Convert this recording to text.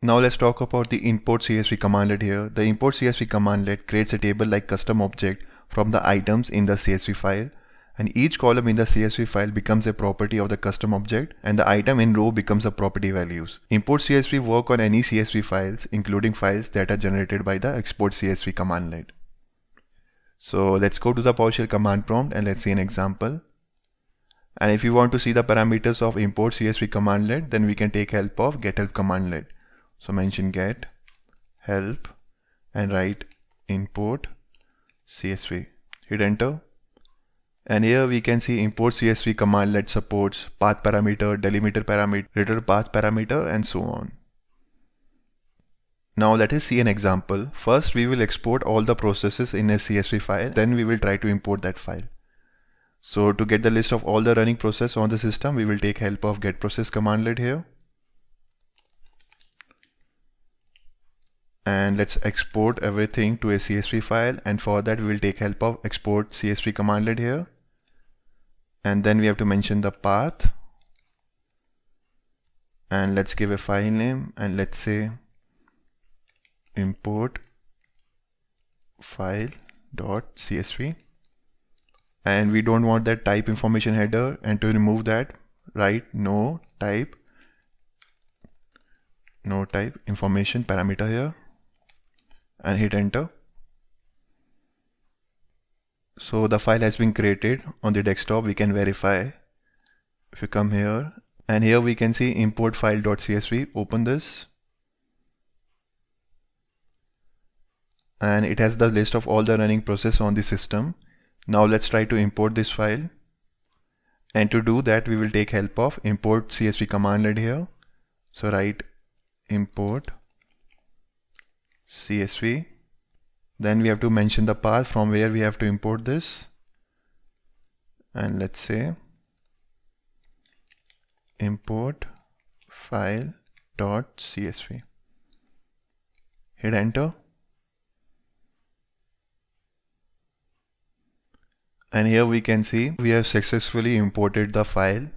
Now let's talk about the import CSV commandlet here. The import CSV commandlet creates a table like custom object from the items in the CSV file and each column in the CSV file becomes a property of the custom object and the item in row becomes a property values. Import CSV work on any CSV files including files that are generated by the export CSV commandlet. So let's go to the PowerShell command prompt and let's see an example. And if you want to see the parameters of import CSV commandlet then we can take help of get help commandlet. So mention get help and write import CSV. Hit enter. And here we can see import CSV command commandlet supports path parameter, delimiter parameter, return path parameter and so on. Now let us see an example. First we will export all the processes in a CSV file. Then we will try to import that file. So to get the list of all the running process on the system, we will take help of get process commandlet here. And let's export everything to a CSV file. And for that we will take help of export CSV commandlet here. And then we have to mention the path. And let's give a file name. And let's say import file dot csv and we don't want that type information header. And to remove that write no type no type information parameter here and hit enter. So the file has been created on the desktop. We can verify. If you come here and here we can see import file.csv. Open this. And it has the list of all the running process on the system. Now let's try to import this file. And to do that, we will take help of import CSV commandlet here. So write import CSV. Then we have to mention the path from where we have to import this. And let's say import file dot csv. Hit enter. And here we can see we have successfully imported the file